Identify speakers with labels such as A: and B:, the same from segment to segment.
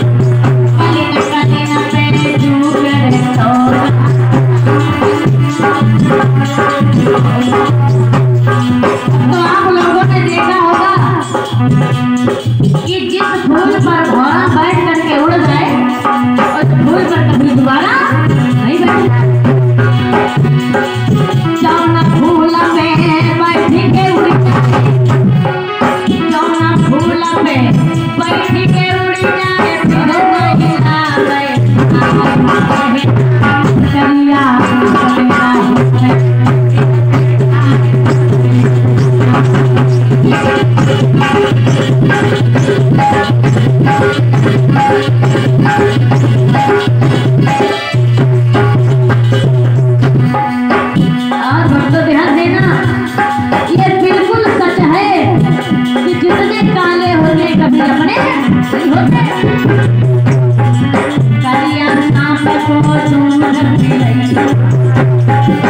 A: Bye. Thank you.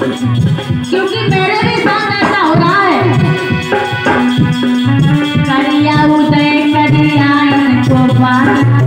A: क्योंकि मेरे भी साथ ऐसा हो रहा है। करिया उदय करिया इनको पाना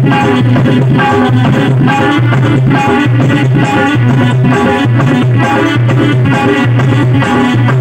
A: Thank you.